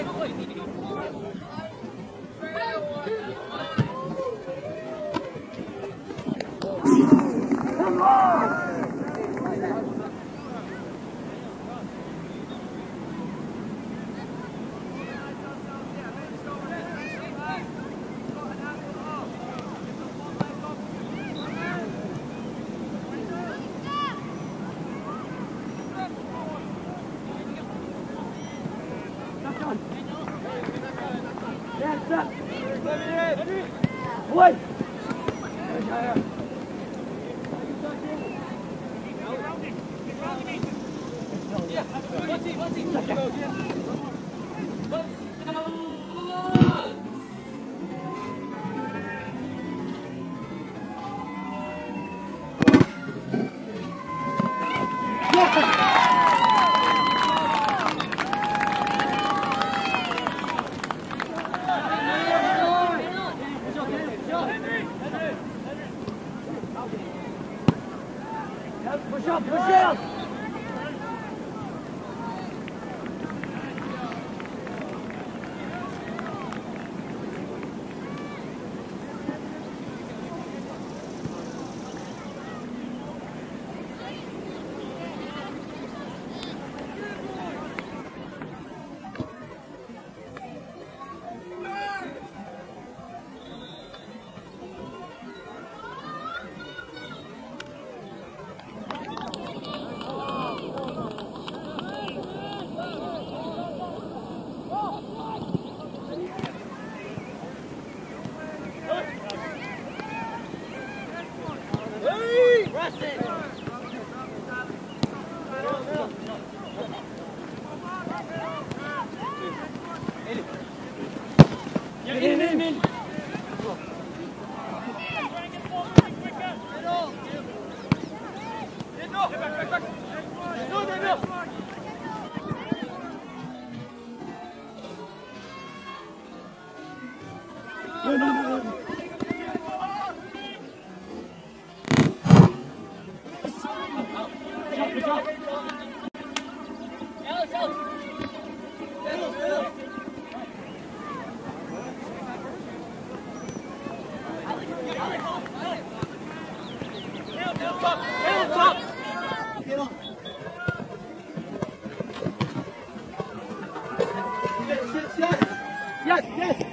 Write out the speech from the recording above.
いいね。Hands up. Wood. Yeah, what's he, what's he? 加油 No, no, no, Yes, yes.